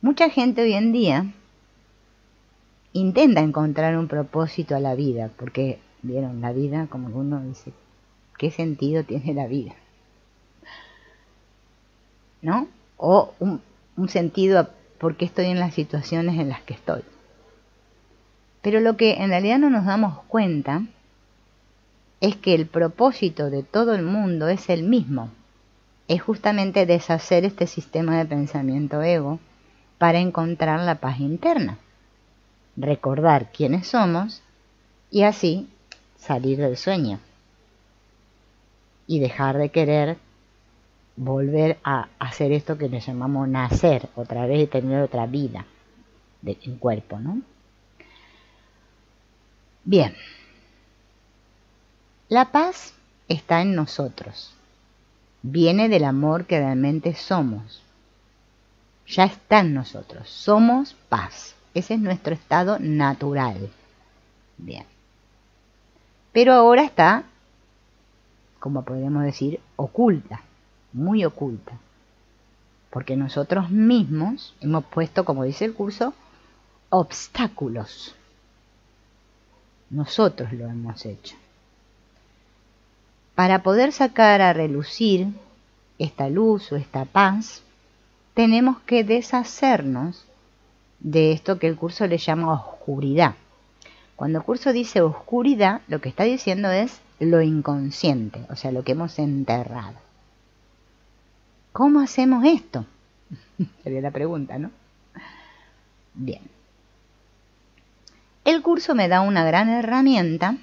Mucha gente hoy en día intenta encontrar un propósito a la vida, porque vieron la vida, como uno dice, ¿qué sentido tiene la vida? ¿No? O un, sentido a por qué estoy en las situaciones en las que estoy. Pero lo que en realidad no nos damos cuenta es que el propósito de todo el mundo es el mismo. Es justamente deshacer este sistema de pensamiento ego para encontrar la paz interna. Recordar quiénes somos y así salir del sueño. Y dejar de querer volver a hacer esto que le llamamos nacer otra vez y tener otra vida de, en cuerpo, ¿no? Bien. La paz está en nosotros. Viene del amor que realmente somos. Ya está en nosotros. Somos paz. Ese es nuestro estado natural. Bien. Pero ahora está, como podemos decir, oculta, muy oculta. Porque nosotros mismos hemos puesto, como dice el curso, obstáculos. Nosotros lo hemos hecho. Para poder sacar a relucir esta luz o esta paz, tenemos que deshacernos de esto que el curso le llama oscuridad. Cuando el curso dice oscuridad, lo que está diciendo es lo inconsciente, o sea, lo que hemos enterrado. ¿Cómo hacemos esto? Sería la pregunta, ¿no? Bien. El curso me da una gran herramienta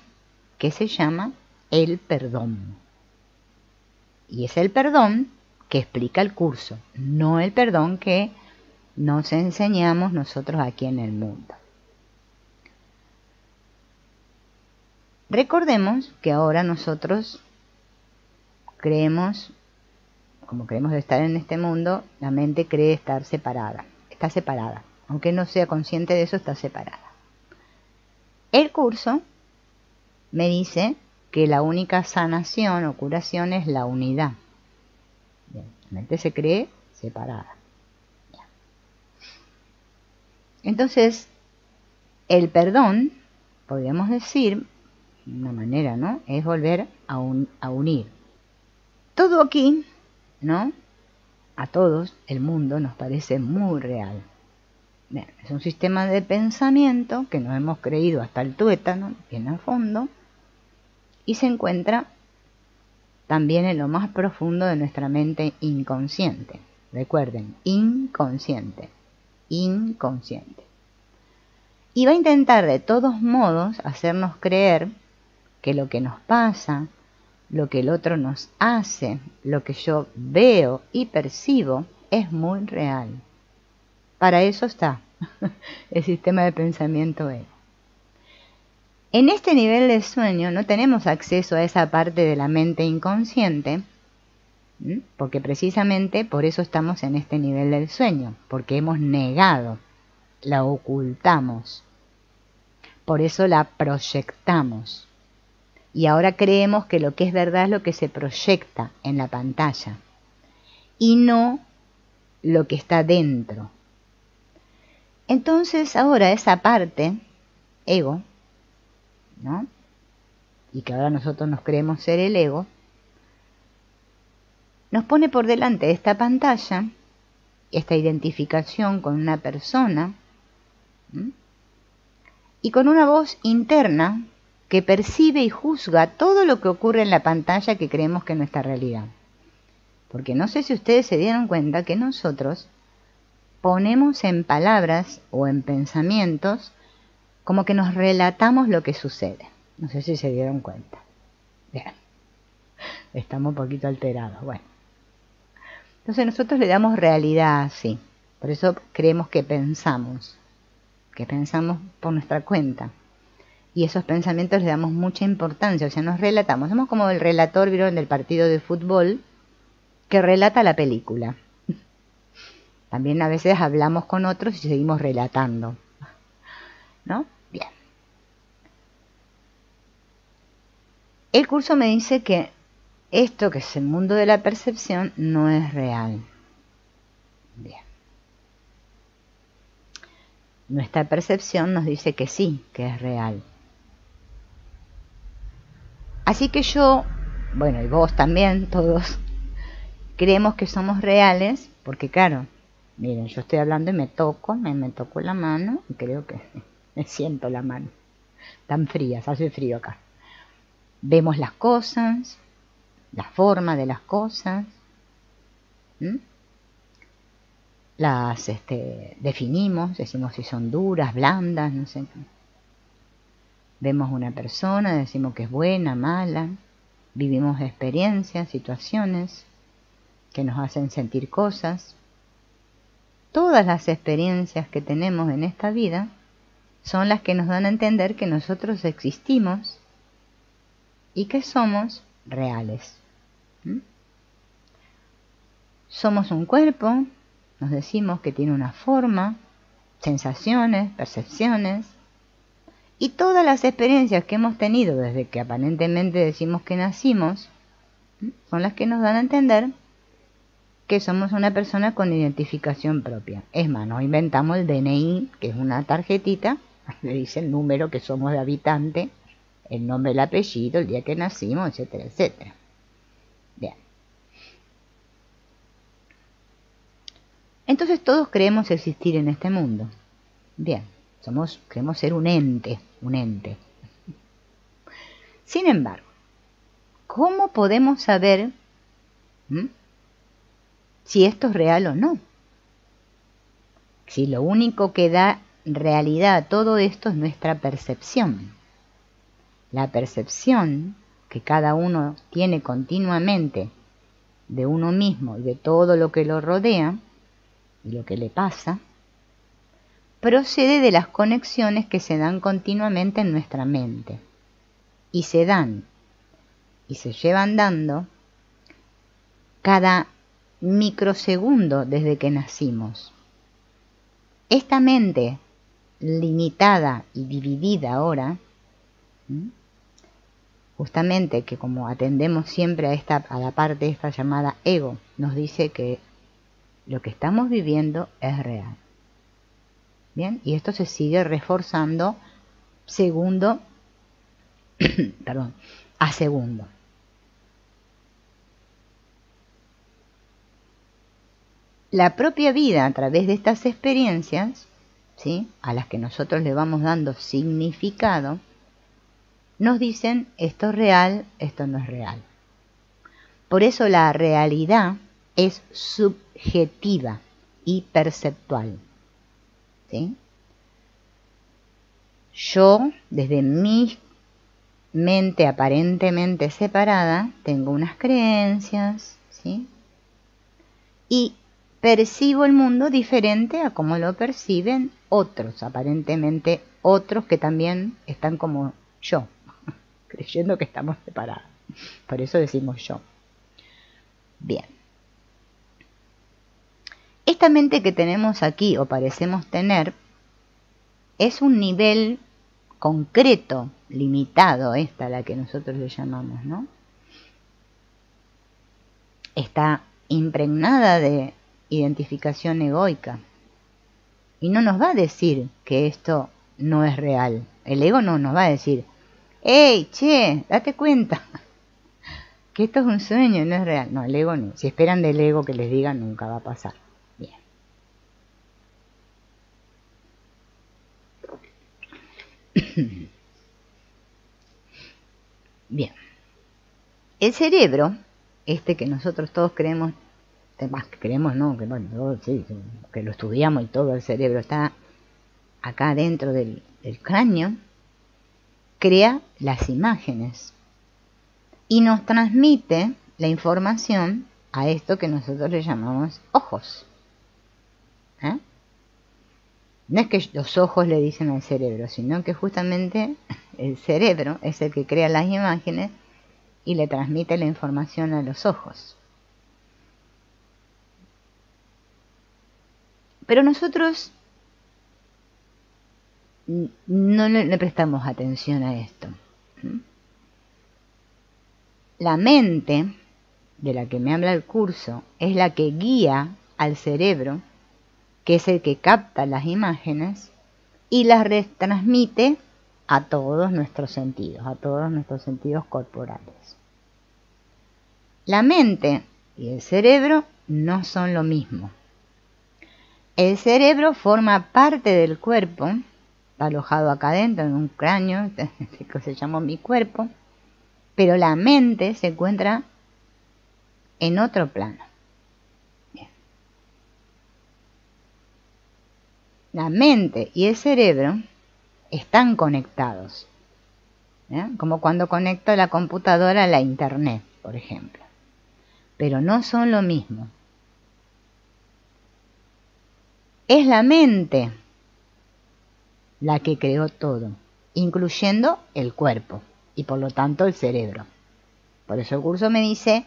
que se llama el perdón. Y es el perdón que explica el curso, no el perdón que nos enseñamos nosotros aquí en el mundo. Recordemos que ahora nosotros creemos, como creemos estar en este mundo, la mente cree estar separada, está separada, aunque no sea consciente de eso, está separada. El curso me dice que la única sanación o curación es la unidad. La mente se cree separada. Entonces, el perdón, podríamos decir, una manera, ¿no? Es volver a, a unir. Todo aquí, ¿no? A todos, el mundo nos parece muy real. es un sistema de pensamiento que nos hemos creído hasta el tuétano, bien a fondo, y se encuentra también en lo más profundo de nuestra mente inconsciente. Recuerden, inconsciente, inconsciente. Y va a intentar de todos modos hacernos creer que lo que nos pasa, lo que el otro nos hace, lo que yo veo y percibo es muy real. Para eso está el sistema de pensamiento ego. En este nivel de sueño no tenemos acceso a esa parte de la mente inconsciente, porque precisamente por eso estamos en este nivel del sueño, porque hemos negado, la ocultamos, por eso la proyectamos. Y ahora creemos que lo que es verdad es lo que se proyecta en la pantalla y no lo que está dentro. Entonces ahora esa parte, ego, y que ahora nosotros nos creemos ser el ego, nos pone por delante de esta pantalla, esta identificación con una persona, y con una voz interna que percibe y juzga todo lo que ocurre en la pantalla que creemos que es nuestra realidad. Porque no sé si ustedes se dieron cuenta que nosotros ponemos en palabras o en pensamientos como que nos relatamos lo que sucede. No sé si se dieron cuenta. Bien. Estamos un poquito alterados. Bueno. Entonces nosotros le damos realidad sí. Por eso creemos que pensamos. Que pensamos por nuestra cuenta y esos pensamientos le damos mucha importancia, o sea, nos relatamos, somos como el relator, vieron, del partido de fútbol que relata la película. También a veces hablamos con otros y seguimos relatando. ¿No? Bien. El curso me dice que esto que es el mundo de la percepción no es real. Bien. nuestra percepción nos dice que sí, que es real. Así que yo, bueno, y vos también, todos, creemos que somos reales, porque claro, miren, yo estoy hablando y me toco, me, toco la mano y creo que me siento la mano. Tan fría, hace frío acá. Vemos las cosas, la forma de las cosas, las este, definimos, decimos si son duras, blandas, no sé. Vemos una persona, decimos que es buena, mala, vivimos experiencias, situaciones que nos hacen sentir cosas. Todas las experiencias que tenemos en esta vida son las que nos dan a entender que nosotros existimos y que somos reales. Somos un cuerpo, nos decimos que tiene una forma, sensaciones, percepciones, y todas las experiencias que hemos tenido desde que aparentemente decimos que nacimos, son las que nos dan a entender que somos una persona con identificación propia. Es más, nos inventamos el DNI, que es una tarjetita, le dice el número que somos de habitante, el nombre, el apellido, el día que nacimos, etcétera, etcétera. Bien. Entonces todos creemos existir en este mundo. Bien, somos, creemos ser un ente, un ente. Sin embargo, ¿cómo podemos saber si esto es real o no? Si lo único que da realidad a todo esto es nuestra percepción. La percepción que cada uno tiene continuamente de uno mismo y de todo lo que lo rodea, y lo que le pasa, procede de las conexiones que se dan continuamente en nuestra mente. Y se dan y se llevan dando cada microsegundo desde que nacimos. Esta mente limitada y dividida ahora, justamente que como atendemos siempre a, esta, a la parte esta llamada ego, nos dice que lo que estamos viviendo es real. Bien, y esto se sigue reforzando segundo, perdón, a segundo. La propia vida a través de estas experiencias, ¿sí? a las que nosotros le vamos dando significado, nos dicen esto es real, esto no es real. Por eso la realidad es subjetiva y perceptual. Yo, desde mi mente aparentemente separada, tengo unas creencias, ¿sí? Y percibo el mundo diferente a como lo perciben otros, aparentemente otros que también están como yo, creyendo que estamos separados. Por eso decimos yo. Bien. Esta mente que tenemos aquí o parecemos tener es un nivel concreto, limitado, esta la que nosotros le llamamos, ¿no? Está impregnada de identificación egoica y no nos va a decir que esto no es real. El ego no nos va a decir, hey, che, date cuenta que esto es un sueño, no es real. No, el ego no. Si esperan del ego que les diga, nunca va a pasar. Bien. El cerebro, este que nosotros todos creemos, más que creemos, no, que bueno, sí, que lo estudiamos y todo el cerebro está acá dentro del cráneo, crea las imágenes y nos transmite la información a esto que nosotros le llamamos ojos. ¿Eh? No es que los ojos le dicen al cerebro, sino que justamente el cerebro es el que crea las imágenes y le transmite la información a los ojos. Pero nosotros no le prestamos atención a esto. La mente, de la que me habla el curso, es la que guía al cerebro que es el que capta las imágenes y las retransmite a todos nuestros sentidos, a todos nuestros sentidos corporales. La mente y el cerebro no son lo mismo. El cerebro forma parte del cuerpo, está alojado acá adentro en un cráneo, que se llama mi cuerpo, pero la mente se encuentra en otro plano. La mente y el cerebro están conectados, como cuando conecto la computadora a la internet, por ejemplo, pero no son lo mismo. Es la mente la que creó todo, incluyendo el cuerpo y por lo tanto el cerebro. Por eso el curso me dice,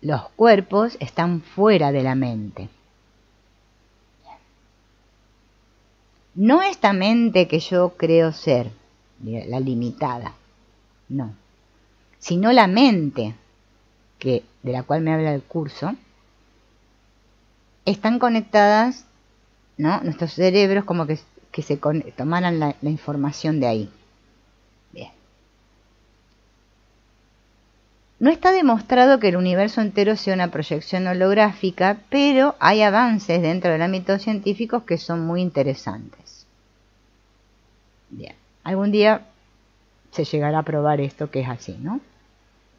los cuerpos están fuera de la mente. No esta mente que yo creo ser, la limitada, no, sino la mente que, de la cual me habla el curso, están conectadas, ¿no? Nuestros cerebros como que, se tomaran la, la información de ahí. Bien. No está demostrado que el universo entero sea una proyección holográfica, pero hay avances dentro del ámbito científico que son muy interesantes. Bien, algún día se llegará a probar esto que es así, ¿no?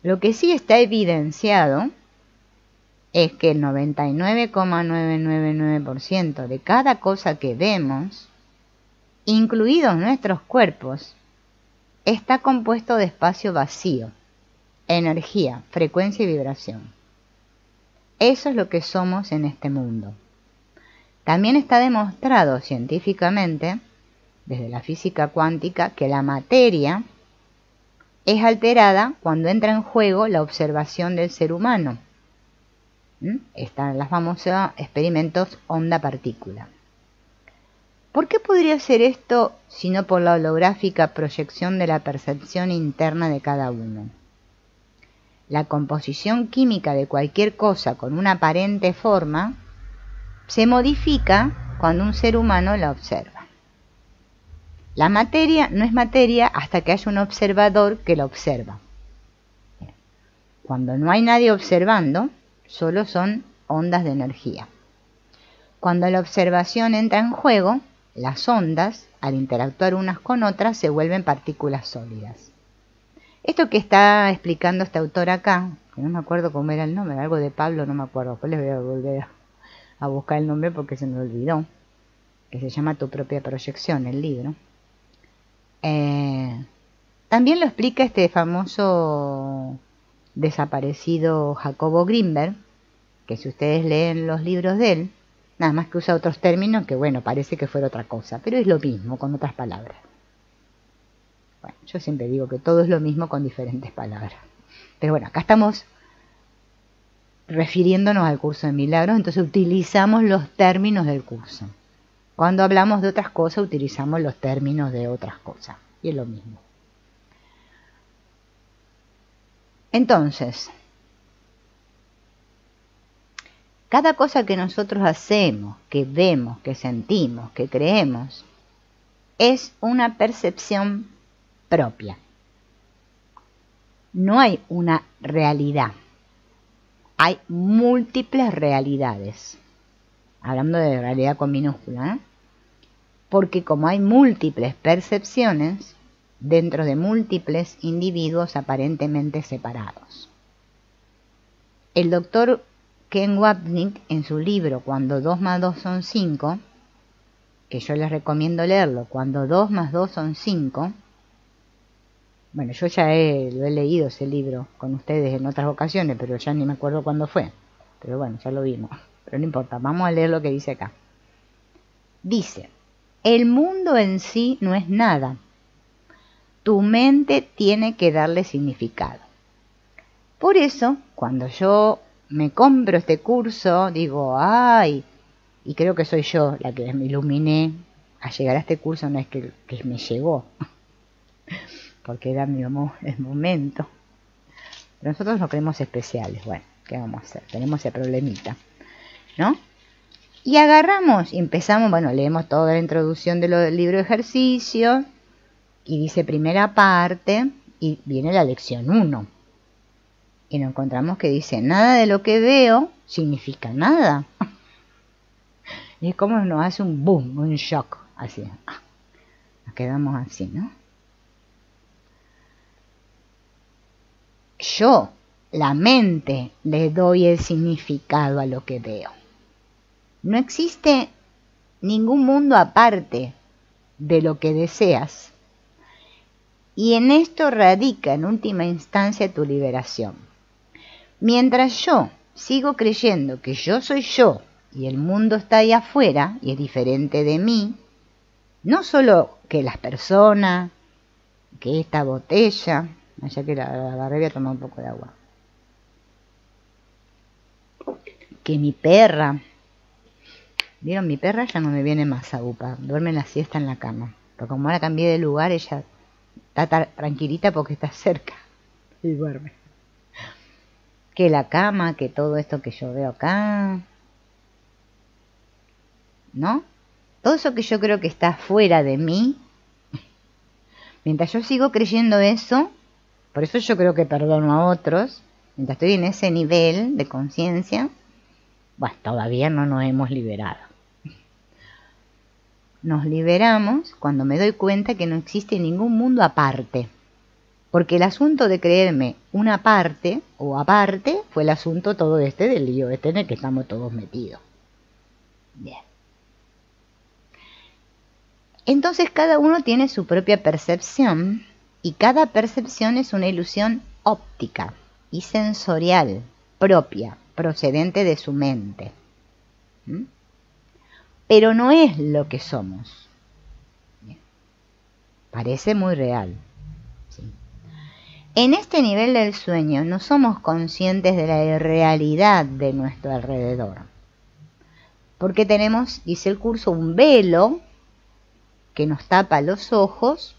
Lo que sí está evidenciado es que el 99,999% de cada cosa que vemos, incluidos nuestros cuerpos, está compuesto de espacio vacío, energía, frecuencia y vibración. Eso es lo que somos en este mundo. También está demostrado científicamente, desde la física cuántica, que la materia es alterada cuando entra en juego la observación del ser humano ¿Mm? Están las famosas experimentos onda-partícula. ¿Por qué podría ser esto si no por la holográfica proyección de la percepción interna de cada uno? La composición química de cualquier cosa con una aparente forma se modifica cuando un ser humano la observa. La materia no es materia hasta que haya un observador que la observa. Cuando no hay nadie observando, solo son ondas de energía. Cuando la observación entra en juego, las ondas, al interactuar unas con otras, se vuelven partículas sólidas. Esto que está explicando este autor acá, que no me acuerdo cómo era el nombre, algo de Pablo, no me acuerdo, pues les voy a volver a buscar el nombre porque se me olvidó, que se llama Tu propia proyección, el libro. Eh, también lo explica este famoso desaparecido Jacobo Grimberg, que si ustedes leen los libros de él, nada más que usa otros términos que, bueno, parece que fuera otra cosa, pero es lo mismo con otras palabras. Bueno, yo siempre digo que todo es lo mismo con diferentes palabras. Pero bueno, acá estamos refiriéndonos al curso de milagros, entonces utilizamos los términos del curso. Cuando hablamos de otras cosas, utilizamos los términos de otras cosas. Y es lo mismo. Entonces, cada cosa que nosotros hacemos, que vemos, que sentimos, que creemos, es una percepción propia. No hay una realidad. Hay múltiples realidades. Hablando de realidad con minúscula. ¿eh? Porque como hay múltiples percepciones, dentro de múltiples individuos aparentemente separados. El doctor Ken Wapnick en su libro Cuando 2 más 2 son 5, que yo les recomiendo leerlo, Cuando 2 más 2 son 5, bueno, yo ya lo he leído ese libro con ustedes en otras ocasiones, pero ya ni me acuerdo cuándo fue. Pero bueno, ya lo vimos. Pero no importa, vamos a leer lo que dice acá. Dice, el mundo en sí no es nada, tu mente tiene que darle significado. Por eso, cuando yo me compro este curso, digo, ay, y creo que soy yo la que me iluminé a llegar a este curso, no es que, me llegó, porque era mi el momento. Pero nosotros no creemos especiales, bueno, ¿qué vamos a hacer? Tenemos ese problemita, ¿no? Y agarramos y empezamos, bueno, leemos toda la introducción del libro de ejercicio y dice primera parte y viene la lección 1. Y nos encontramos que dice, nada de lo que veo significa nada. y es como nos hace un boom, un shock, así. Nos quedamos así, ¿no? Yo, la mente, le doy el significado a lo que veo. No existe ningún mundo aparte de lo que deseas. Y en esto radica en última instancia tu liberación. Mientras yo sigo creyendo que yo soy yo y el mundo está ahí afuera y es diferente de mí, no solo que las personas, que esta botella, allá que la, la a tomar un poco de agua, que mi perra, Vieron, mi perra ya no me viene más a UPA, duerme la siesta en la cama. Pero como ahora cambié de lugar, ella está tranquilita porque está cerca y duerme. Que la cama, que todo esto que yo veo acá. ¿No? Todo eso que yo creo que está fuera de mí. Mientras yo sigo creyendo eso, por eso yo creo que perdono a otros, mientras estoy en ese nivel de conciencia, bueno, todavía no nos hemos liberado nos liberamos cuando me doy cuenta que no existe ningún mundo aparte. Porque el asunto de creerme una parte o aparte fue el asunto todo este del lío este en el que estamos todos metidos. Bien. Entonces cada uno tiene su propia percepción y cada percepción es una ilusión óptica y sensorial propia, procedente de su mente. ¿Mm? pero no es lo que somos. Parece muy real. En este nivel del sueño no somos conscientes de la irrealidad de nuestro alrededor, porque tenemos, dice el curso, un velo que nos tapa los ojos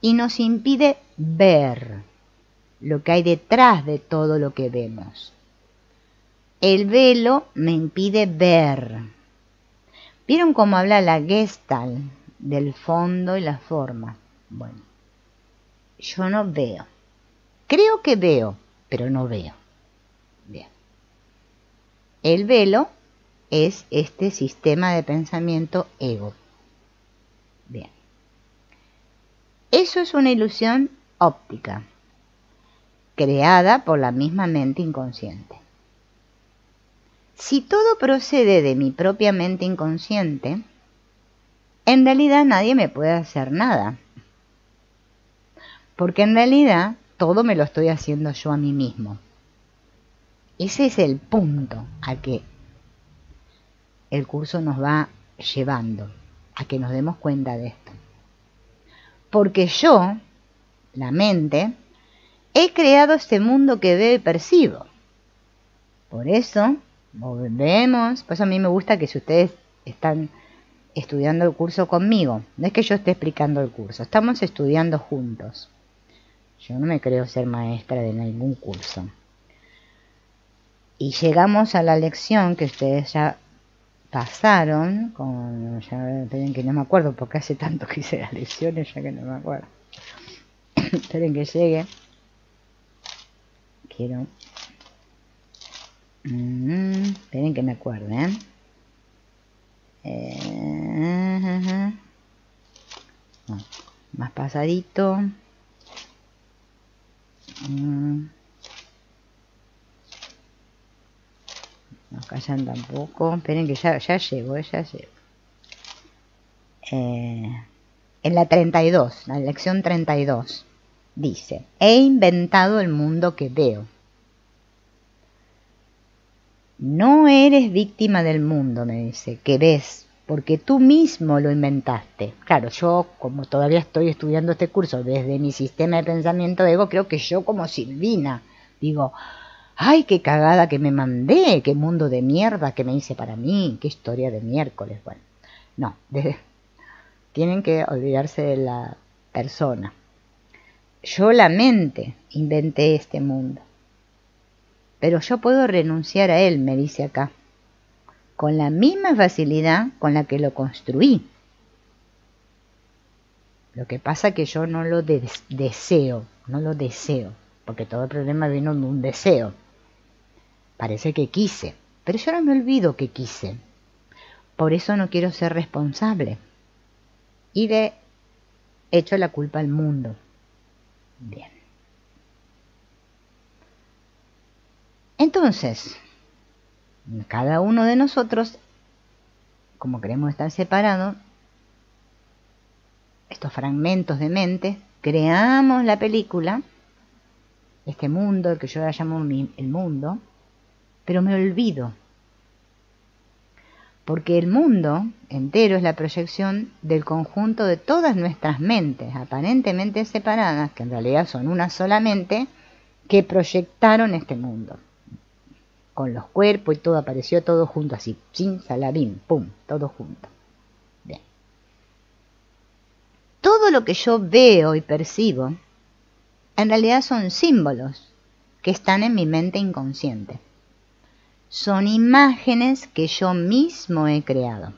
y nos impide ver lo que hay detrás de todo lo que vemos. El velo me impide ver ¿Vieron cómo habla la Gestalt del fondo y la forma? Bueno, yo no veo. Creo que veo, pero no veo. Bien. El velo es este sistema de pensamiento ego. Bien. Eso es una ilusión óptica, creada por la misma mente inconsciente. Si todo procede de mi propia mente inconsciente, en realidad nadie me puede hacer nada. Porque en realidad todo me lo estoy haciendo yo a mí mismo. Ese es el punto al que el curso nos va llevando, a que nos demos cuenta de esto. Porque yo, la mente, he creado este mundo que veo y percibo. Por eso volvemos. Por eso a mí me gusta que si ustedes están estudiando el curso conmigo, no es que yo esté explicando el curso, estamos estudiando juntos. Yo no me creo ser maestra de ningún curso. Y llegamos a la lección que ustedes ya pasaron, con, ya esperen que no me acuerdo porque hace tanto que hice las lecciones ya que no me acuerdo. esperen que llegue. Quiero Mm, esperen que me acuerden. Eh, más pasadito. Mm. No callan tampoco. Esperen que ya, ya llego, eh, ya llego. Eh, en la 32, la lección 32, dice, he inventado el mundo que veo no eres víctima del mundo, me dice, que ves, porque tú mismo lo inventaste. Claro, yo como todavía estoy estudiando este curso desde mi sistema de pensamiento de ego, creo que yo como Silvina digo, ay, qué cagada que me mandé, qué mundo de mierda que me hice para mí, qué historia de miércoles. Bueno, no, tienen que olvidarse de la persona. Yo la mente inventé este mundo. Pero yo puedo renunciar a él, me dice acá. Con la misma facilidad con la que lo construí. Lo que pasa que yo no lo deseo, no lo deseo, porque todo el problema vino de un deseo. Parece que quise, pero yo no me olvido que quise. Por eso no quiero ser responsable. Y le echo la culpa al mundo. Bien. Entonces, cada uno de nosotros, como queremos estar separados, estos fragmentos de mente, creamos la película, este mundo, el que yo llamo el mundo, pero me olvido. Porque el mundo entero es la proyección del conjunto de todas nuestras mentes, aparentemente separadas, que en realidad son una solamente, que proyectaron este mundo. Con los cuerpos y todo, apareció todo junto así, sin salabín, pum, todo junto. todo lo que yo veo y percibo, en realidad son símbolos que están en mi mente inconsciente. Son imágenes que yo mismo he creado.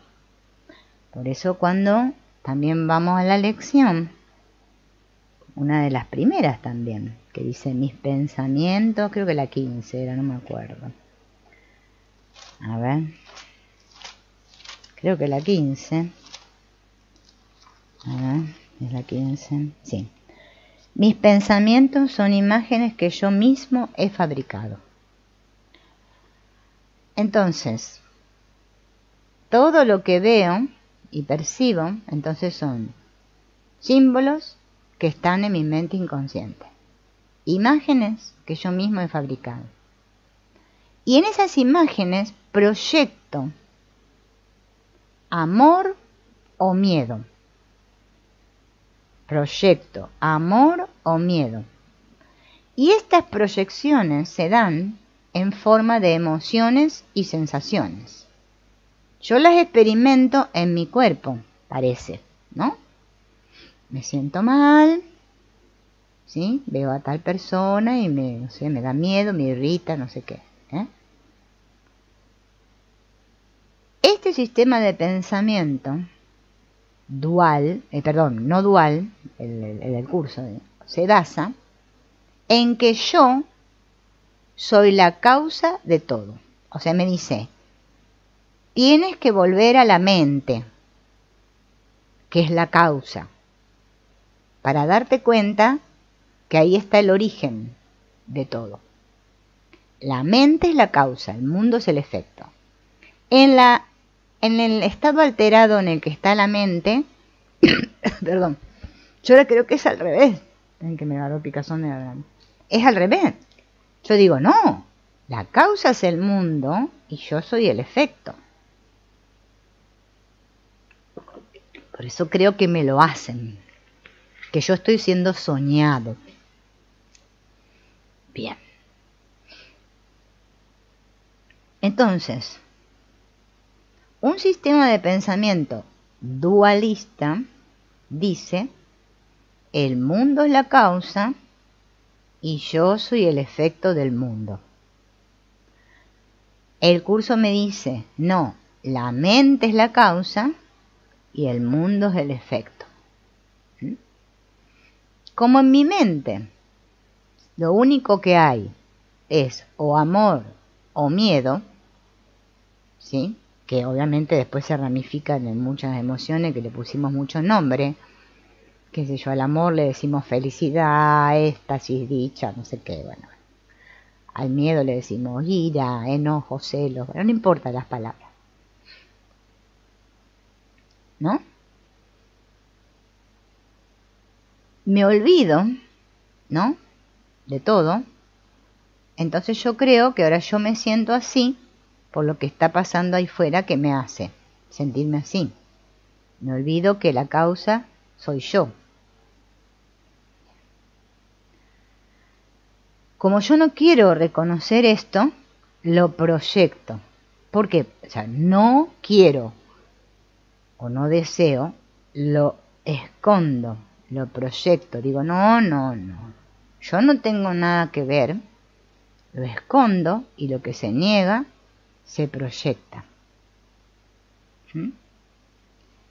Por eso cuando también vamos a la lección, una de las primeras también, que dice mis pensamientos, creo que la 15 era, no me acuerdo. A ver, creo que la 15. A ver, es la 15. Sí. Mis pensamientos son imágenes que yo mismo he fabricado. Entonces, todo lo que veo y percibo, entonces son símbolos que están en mi mente inconsciente. Imágenes que yo mismo he fabricado. Y en esas imágenes proyecto amor o miedo proyecto, amor o miedo. Y estas proyecciones se dan en forma de emociones y sensaciones. Yo las experimento en mi cuerpo, parece, ¿no? Me siento mal, ¿sí? Veo a tal persona y me, no sé, me da miedo, me irrita, no sé qué. ¿eh? Este sistema de pensamiento dual, eh, perdón, no dual, el, el, curso de Sedasa, en que yo soy la causa de todo. O sea, me dice, tienes que volver a la mente, que es la causa, para darte cuenta que ahí está el origen de todo. La mente es la causa, el mundo es el efecto. En la en el estado alterado en el que está la mente, perdón, yo ahora creo que es al revés. Ven que me agarró picazón de Es al revés. Yo digo, no, la causa es el mundo y yo soy el efecto. Por eso creo que me lo hacen, que yo estoy siendo soñado. Bien. Entonces, un sistema de pensamiento dualista dice, el mundo es la causa y yo soy el efecto del mundo. El curso me dice, no, la mente es la causa y el mundo es el efecto. ¿Mm? Como en mi mente, lo único que hay es o amor o miedo, ¿sí? Que obviamente después se ramifican en muchas emociones que le pusimos mucho nombre. Qué sé yo, al amor le decimos felicidad, éxtasis, dicha, no sé qué, bueno. Al miedo le decimos ira, enojo, celos, no importa las palabras. ¿No? Me olvido, ¿no? De todo. Entonces yo creo que ahora yo me siento así por lo que está pasando ahí fuera que me hace sentirme así. Me olvido que la causa soy yo. Como yo no quiero reconocer esto, lo proyecto. Porque, o sea, no quiero o no deseo, lo escondo, lo proyecto. Digo, no, no, no. Yo no tengo nada que ver. Lo escondo y lo que se niega se proyecta.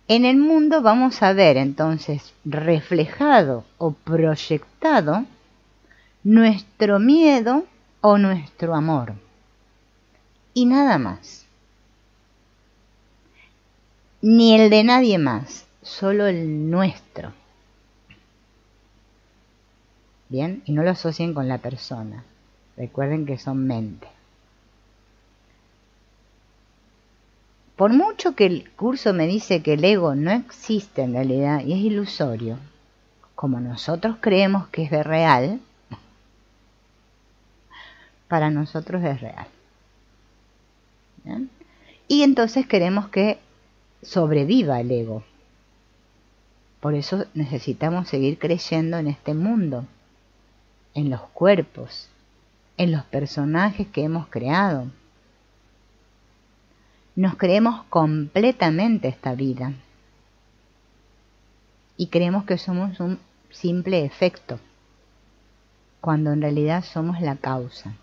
En el mundo vamos a ver entonces reflejado o proyectado nuestro miedo o nuestro amor. Y nada más. Ni el de nadie más, solo el nuestro. Bien, y no lo asocien con la persona. Recuerden que son mente. Por mucho que el curso me dice que el ego no existe en realidad y es ilusorio, como nosotros creemos que es real, para nosotros es real. Y entonces queremos que sobreviva el ego. Por eso necesitamos seguir creyendo en este mundo, en los cuerpos, en los personajes que hemos creado. Nos creemos completamente esta vida y creemos que somos un simple efecto, cuando en realidad somos la causa.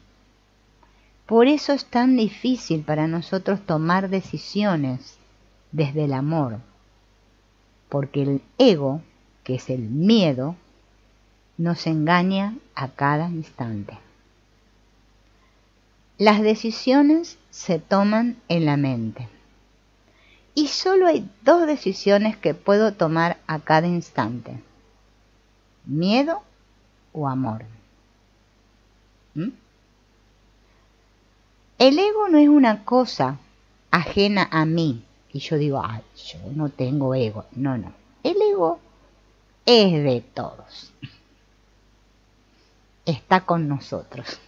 Por eso es tan difícil para nosotros tomar decisiones desde el amor, porque el ego, que es el miedo, nos engaña a cada instante. Las decisiones se toman en la mente. Y solo hay dos decisiones que puedo tomar a cada instante. Miedo o amor. ¿Mm? El ego no es una cosa ajena a mí. Y yo digo, ay, yo no tengo ego. No, no. El ego es de todos. Está con nosotros.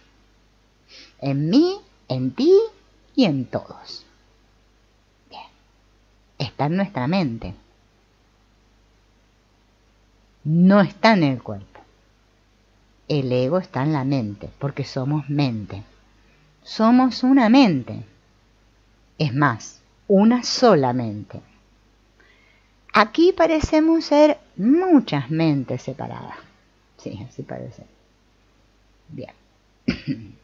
En mí, en ti y en todos. Bien. Está en nuestra mente. No está en el cuerpo. El ego está en la mente, porque somos mente somos una mente. Es más, una sola mente. Aquí parecemos ser muchas mentes separadas. Sí, así parece. Bien.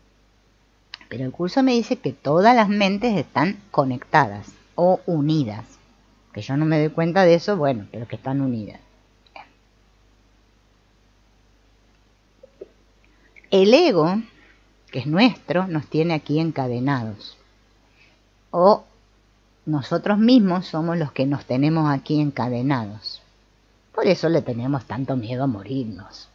Pero el curso me dice que todas las mentes están conectadas o unidas. Que yo no me doy cuenta de eso, bueno, pero que están unidas. El ego que es nuestro, nos tiene aquí encadenados. O nosotros mismos somos los que nos tenemos aquí encadenados. Por eso le tenemos tanto miedo a morirnos.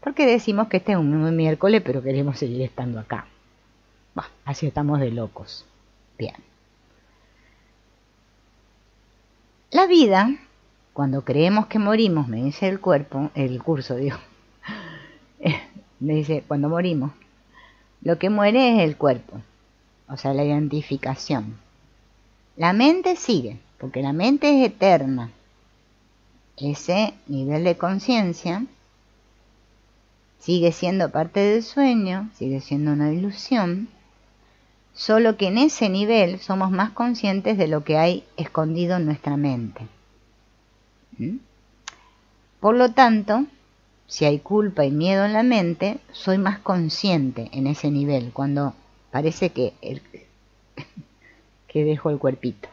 Porque decimos que este es un miércoles, pero queremos seguir estando acá. Así estamos de locos. Bien. La vida, cuando creemos que morimos, me dice el cuerpo, el curso, digo, me dice, cuando morimos, lo que muere es el cuerpo, o sea, la identificación. La mente sigue, porque la mente es eterna. Ese nivel de conciencia sigue siendo parte del sueño, sigue siendo una ilusión, solo que en ese nivel somos más conscientes de lo que hay escondido en nuestra mente. ¿Mm? Por lo tanto, si hay culpa y miedo en la mente, soy más consciente en ese nivel, cuando parece que, que dejo el cuerpito.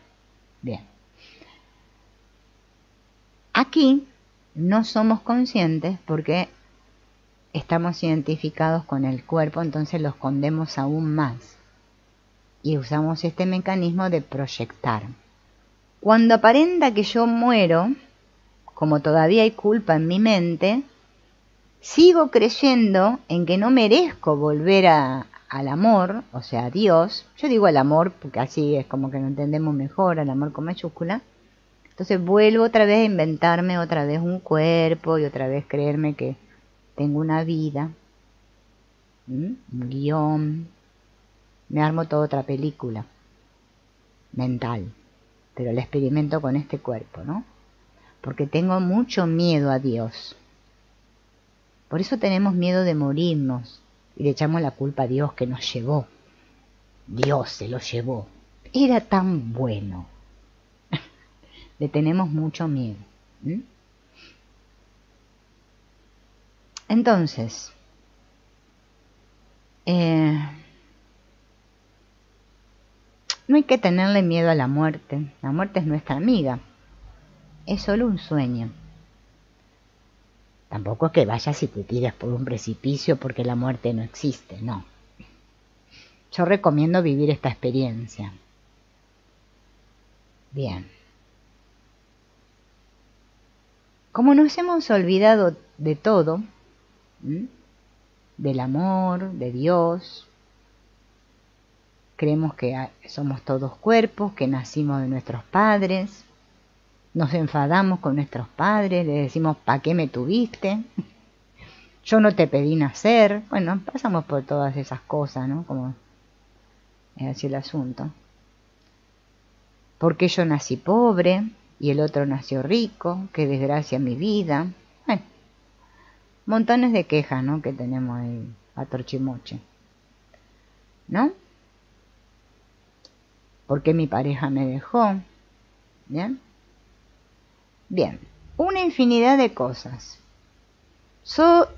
Bien. Aquí no somos conscientes porque estamos identificados con el cuerpo, entonces lo escondemos aún más. Y usamos este mecanismo de proyectar. Cuando aparenta que yo muero, como todavía hay culpa en mi mente, sigo creyendo en que no merezco volver al amor, o sea, a Dios. Yo digo al amor porque así es como que lo entendemos mejor, al amor con mayúscula. Entonces vuelvo otra vez a inventarme otra vez un cuerpo y otra vez creerme que tengo una vida, un guion. Me armo toda otra película mental, pero la experimento con este cuerpo, ¿no? Porque tengo mucho miedo a Dios. Por eso tenemos miedo de morirnos y le echamos la culpa a Dios que nos llevó. Dios se lo llevó. Era tan bueno. le tenemos mucho miedo. Entonces, No hay que tenerle miedo a la muerte. La muerte es nuestra amiga. Es solo un sueño. Tampoco es que vayas y te tires por un precipicio porque la muerte no existe, no. Yo recomiendo vivir esta experiencia. Bien. Como nos hemos olvidado de todo, del amor, de Dios, creemos que somos todos cuerpos, que nacimos de nuestros padres, nos enfadamos con nuestros padres, le decimos, ¿para qué me tuviste? Yo no te pedí nacer. Bueno, pasamos por todas esas cosas, ¿no? Como es así el asunto. Porque yo nací pobre y el otro nació rico? Qué desgracia mi vida. Bueno, montones de quejas, ¿no? Que tenemos ahí a torchimoche. ¿No? ¿Por mi pareja me dejó? ¿Bien? Bien, una infinidad de cosas.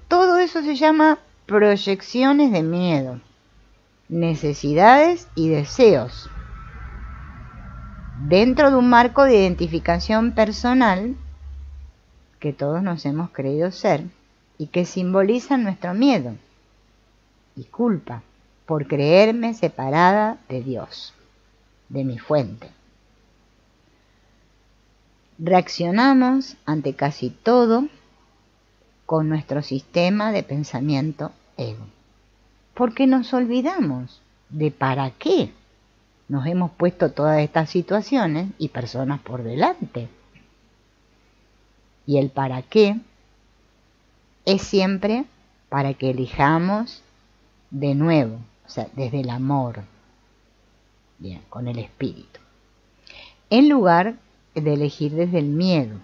todo eso se llama proyecciones de miedo, necesidades y deseos. Dentro de un marco de identificación personal que todos nos hemos creído ser y que simbolizan nuestro miedo y culpa por creerme separada de Dios de mi fuente. Reaccionamos ante casi todo con nuestro sistema de pensamiento ego. Porque nos olvidamos de para qué nos hemos puesto todas estas situaciones y personas por delante. Y el para qué es siempre para que elijamos de nuevo, o sea, desde el amor, bien, con el espíritu, en lugar de elegir desde el miedo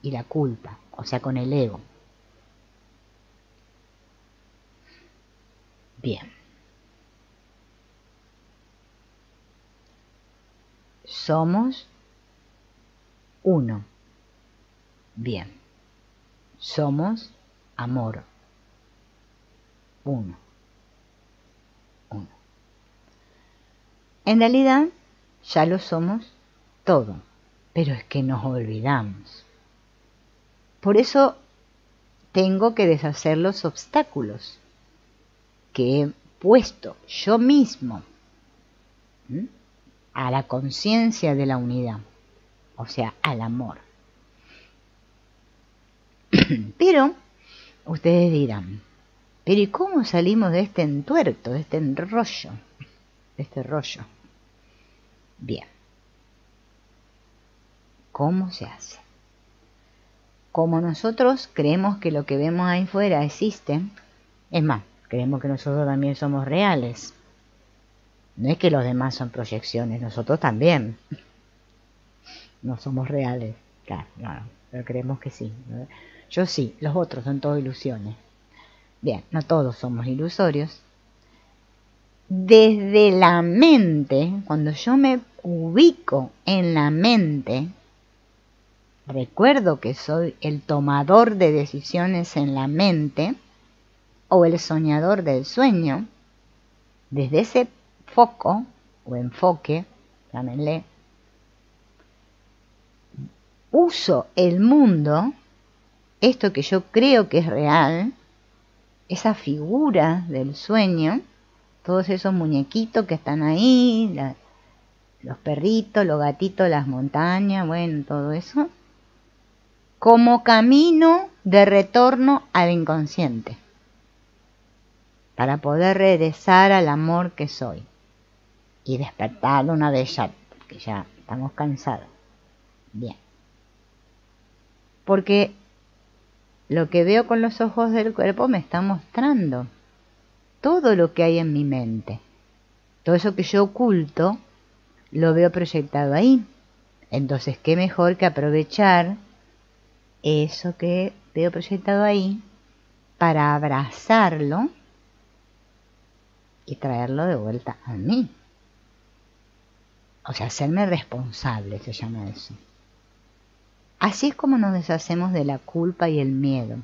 y la culpa, o sea, con el ego. Bien. Somos uno. Bien. Somos amor. Uno. En realidad ya lo somos todo, pero es que nos olvidamos. Por eso tengo que deshacer los obstáculos que he puesto yo mismo a la conciencia de la unidad, o sea, al amor. Pero ustedes dirán, pero ¿y cómo salimos de este entuerto, de este enrollo? Este rollo. Bien. ¿Cómo se hace? Como nosotros creemos que lo que vemos ahí fuera existe, es más, creemos que nosotros también somos reales. No es que los demás son proyecciones, nosotros también. No somos reales. Claro, pero creemos que sí. Yo sí, los otros son todos ilusiones. Bien, no todos somos ilusorios, desde la mente, cuando yo me ubico en la mente, recuerdo que soy el tomador de decisiones en la mente o el soñador del sueño, desde ese foco o enfoque, llámenle, uso el mundo, esto que yo creo que es real, esa figura del sueño, todos esos muñequitos que están ahí, los perritos, los gatitos, las montañas, bueno, todo eso, como camino de retorno al inconsciente, para poder regresar al amor que soy y despertar una vez ya, que ya estamos cansados. Bien. Porque lo que veo con los ojos del cuerpo me está mostrando todo lo que hay en mi mente. Todo eso que yo oculto, lo veo proyectado ahí. Entonces, ¿qué mejor que aprovechar eso que veo proyectado ahí para abrazarlo y traerlo de vuelta a mí? O sea, hacerme responsable, se llama eso. Así es como nos deshacemos de la culpa y el miedo.